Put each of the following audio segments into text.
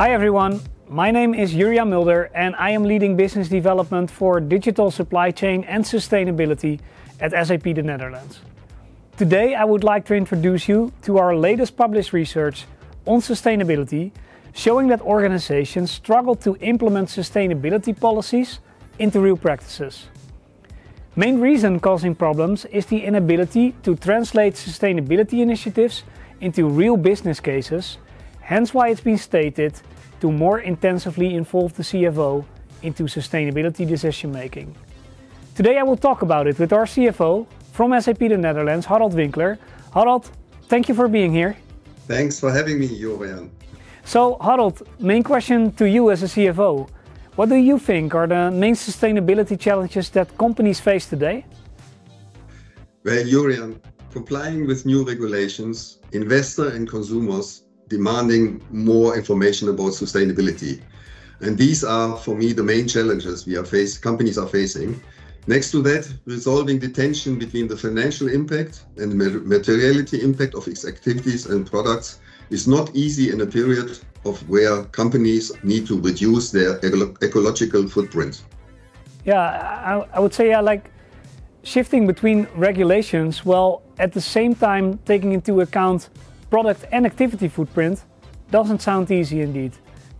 Hi everyone, my name is Jurjan Mulder and I am leading business development for digital supply chain and sustainability at SAP the Netherlands. Today I would like to introduce you to our latest published research on sustainability, showing that organizations struggle to implement sustainability policies into real practices. Main reason causing problems is the inability to translate sustainability initiatives into real business cases, hence why it's been stated to more intensively involve the CFO into sustainability decision making. Today I will talk about it with our CFO from SAP the Netherlands, Harold Winkler. Harold, thank you for being here. Thanks for having me, Jurjan. So, Harold, main question to you as a CFO. What do you think are the main sustainability challenges that companies face today? Well, Jurjan, complying with new regulations, investor and consumers demanding more information about sustainability. And these are, for me, the main challenges we are face, companies are facing. Next to that, resolving the tension between the financial impact and materiality impact of its activities and products is not easy in a period of where companies need to reduce their ecological footprint. Yeah, I, I would say, yeah, like shifting between regulations while at the same time taking into account product and activity footprint doesn't sound easy indeed.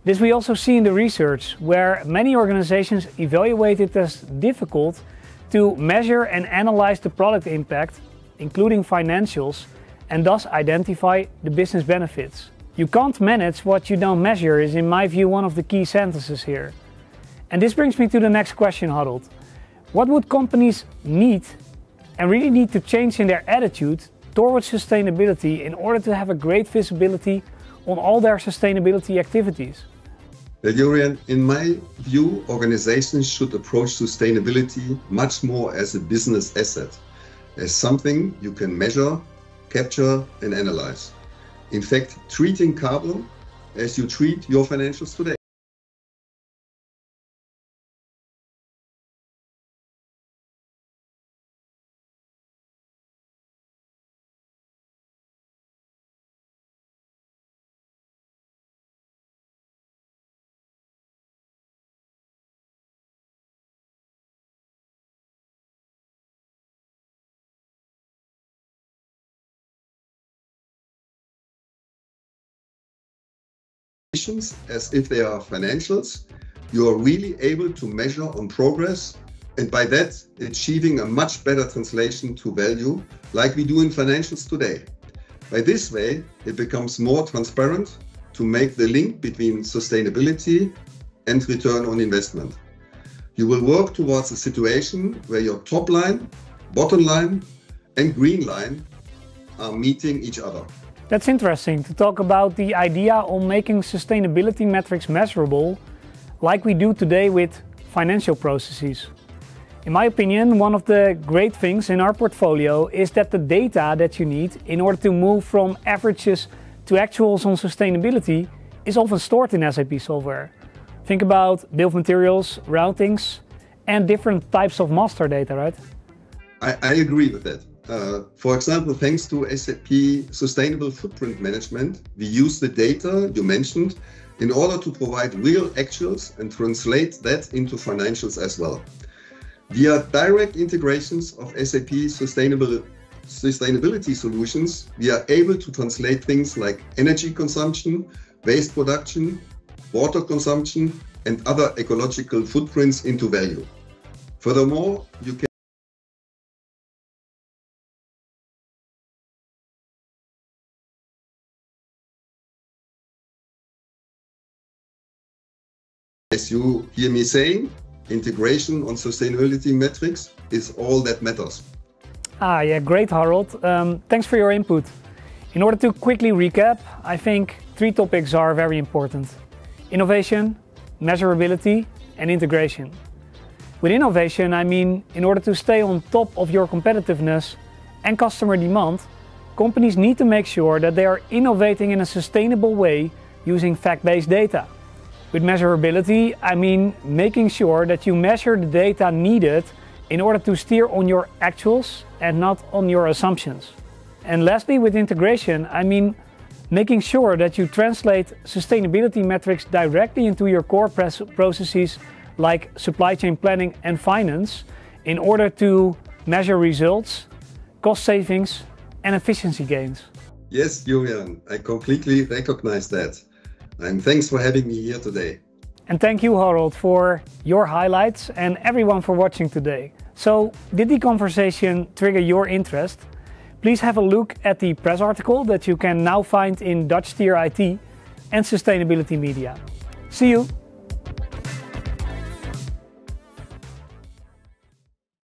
This we also see in the research, where many organizations evaluate it as difficult to measure and analyze the product impact, including financials, and thus identify the business benefits. You can't manage what you don't measure is in my view one of the key sentences here. And this brings me to the next question, Harold. What would companies need and really need to change in their attitude towards sustainability in order to have a great visibility on all their sustainability activities? Well, in my view, organizations should approach sustainability much more as a business asset, as something you can measure, capture, and analyze. In fact, treating carbon as you treat your financials today. As if they are financials, you are really able to measure on progress and by that achieving a much better translation to value like we do in financials today. By this way, it becomes more transparent to make the link between sustainability and return on investment. You will work towards a situation where your top line, bottom line, and green line are meeting each other. That's interesting to talk about the idea on making sustainability metrics measurable like we do today with financial processes. In my opinion, one of the great things in our portfolio is that the data that you need in order to move from averages to actuals on sustainability is often stored in SAP software. Think about bill of materials, routings, and different types of master data, right? I, I agree with that. Uh, for example, thanks to SAP Sustainable Footprint Management, we use the data you mentioned in order to provide real actuals and translate that into financials as well. Via direct integrations of SAP Sustainable sustainability solutions, we are able to translate things like energy consumption, waste production, water consumption, and other ecological footprints into value. Furthermore, you can As you hear me saying, integration on sustainability metrics is all that matters. Ah, yeah, great, Harold. Um, thanks for your input. In order to quickly recap, I think three topics are very important innovation, measurability, and integration. With innovation, I mean in order to stay on top of your competitiveness and customer demand, companies need to make sure that they are innovating in a sustainable way using fact based data. With measurability, I mean making sure that you measure the data needed in order to steer on your actuals and not on your assumptions. And lastly, with integration, I mean making sure that you translate sustainability metrics directly into your core processes like supply chain planning and finance in order to measure results, cost savings, and efficiency gains. Yes, Jurjan, I completely recognize that. And thanks for having me here today. And thank you, Harold, for your highlights and everyone for watching today. So, did the conversation trigger your interest? Please have a look at the press article that you can now find in Dutch Tier IT and Sustainability Media. See you!